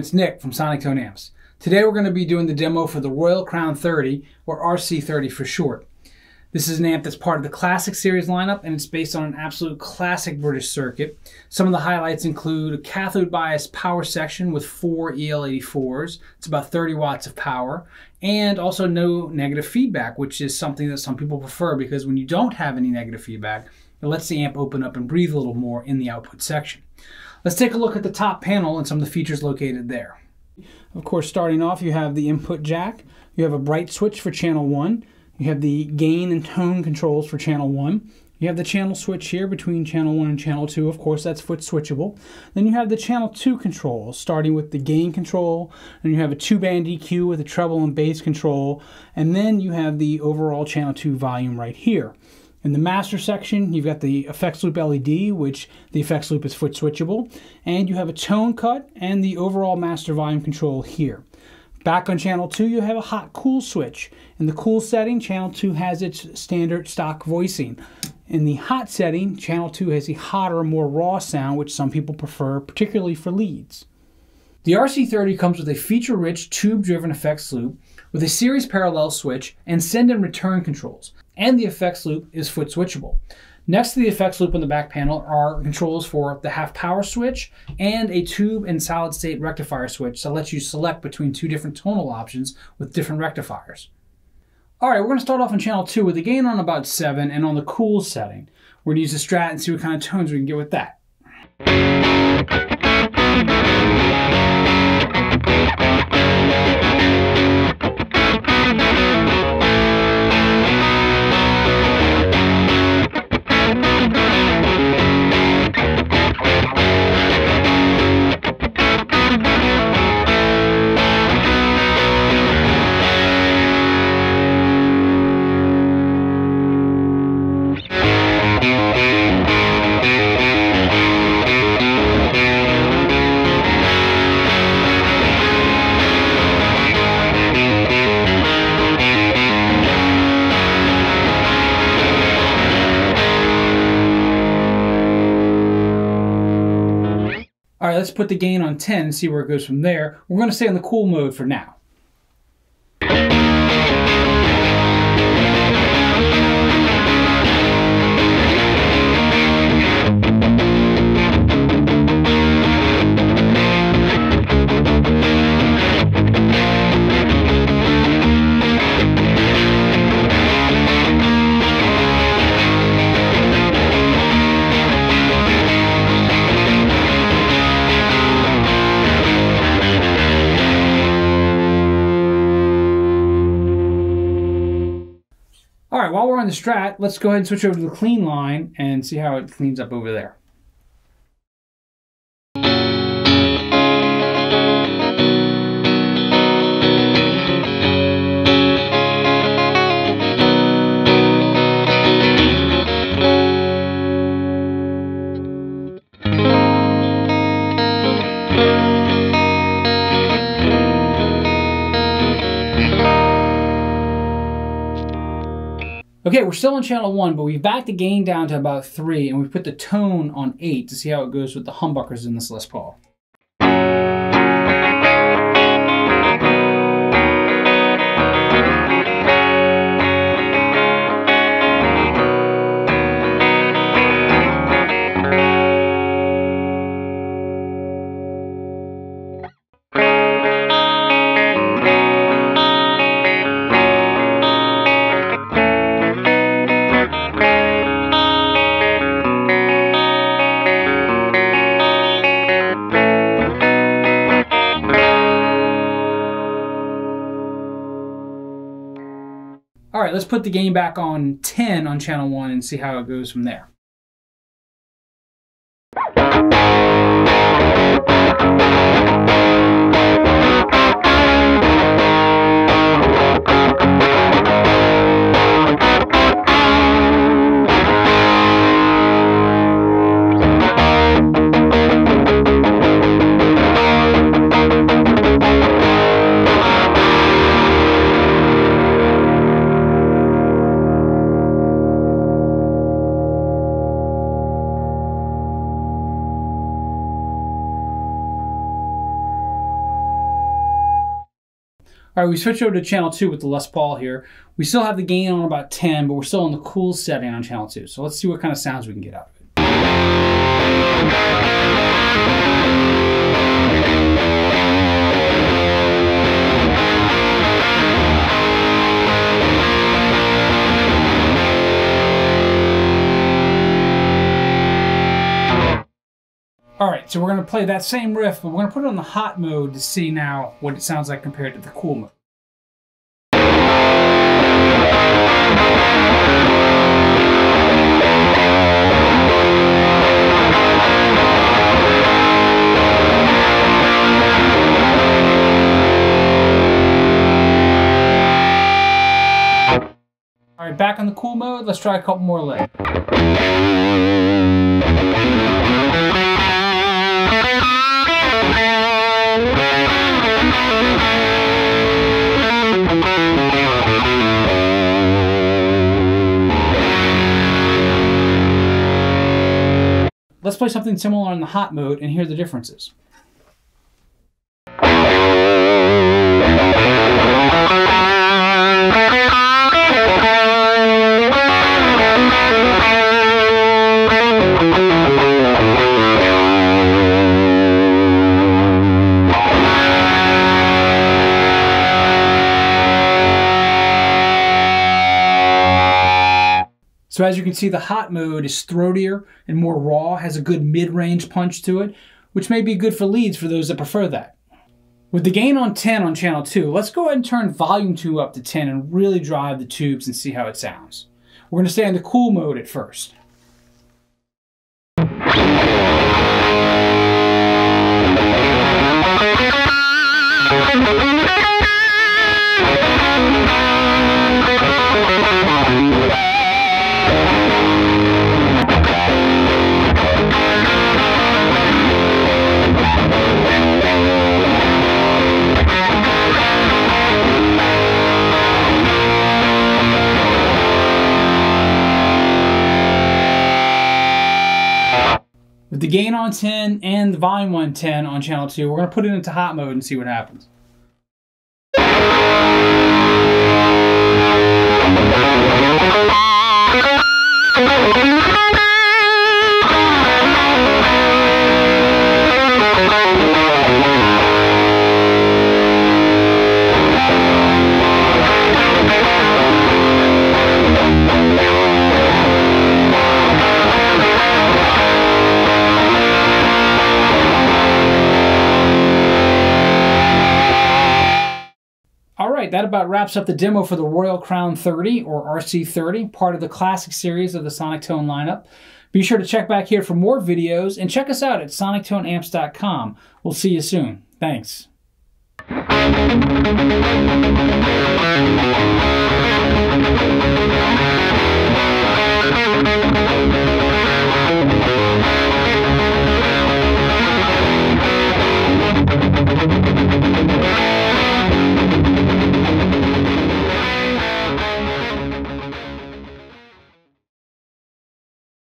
it's Nick from SonicTone Amps. Today we're going to be doing the demo for the Royal Crown 30, or RC30 for short. This is an amp that's part of the Classic Series lineup, and it's based on an absolute classic British circuit. Some of the highlights include a cathode bias power section with four EL84s. It's about 30 watts of power, and also no negative feedback, which is something that some people prefer because when you don't have any negative feedback, it lets the amp open up and breathe a little more in the output section. Let's take a look at the top panel and some of the features located there. Of course, starting off, you have the input jack. You have a bright switch for channel 1. You have the gain and tone controls for channel 1. You have the channel switch here between channel 1 and channel 2. Of course, that's foot switchable. Then you have the channel 2 controls, starting with the gain control. And you have a two-band EQ with a treble and bass control. And then you have the overall channel 2 volume right here. In the master section, you've got the effects loop LED, which the effects loop is foot switchable, and you have a tone cut and the overall master volume control here. Back on channel 2, you have a hot cool switch. In the cool setting, channel 2 has its standard stock voicing. In the hot setting, channel 2 has a hotter, more raw sound, which some people prefer, particularly for leads. The RC30 comes with a feature-rich tube-driven effects loop with a series parallel switch and send and return controls, and the effects loop is foot switchable. Next to the effects loop on the back panel are controls for the half power switch and a tube and solid state rectifier switch that lets you select between two different tonal options with different rectifiers. All right, we're gonna start off on channel two with the gain on about seven and on the cool setting. We're gonna use the strat and see what kind of tones we can get with that. Let's put the gain on 10 and see where it goes from there. We're going to stay in the cool mode for now. All right, while we're on the Strat, let's go ahead and switch over to the clean line and see how it cleans up over there. Okay, we're still on channel one, but we've backed the gain down to about three, and we've put the tone on eight to see how it goes with the humbuckers in this Les Paul. Right, let's put the gain back on 10 on channel 1 and see how it goes from there. All right, we switch over to channel 2 with the Les Paul here. We still have the gain on about 10, but we're still in the cool setting on channel 2. So let's see what kind of sounds we can get out of it. So we're gonna play that same riff, but we're gonna put it on the hot mode to see now what it sounds like compared to the cool mode. All right, back on the cool mode, let's try a couple more layers. Let's play something similar in the hot mode and hear the differences. So as you can see, the hot mode is throatier and more raw, has a good mid-range punch to it, which may be good for leads for those that prefer that. With the gain on 10 on channel 2, let's go ahead and turn volume 2 up to 10 and really drive the tubes and see how it sounds. We're going to stay in the cool mode at first. With the gain on 10 and the volume on 10 on channel 2, we're going to put it into hot mode and see what happens. Right, that about wraps up the demo for the Royal Crown 30 or RC30, part of the classic series of the SonicTone lineup. Be sure to check back here for more videos and check us out at sonictoneamps.com. We'll see you soon. Thanks.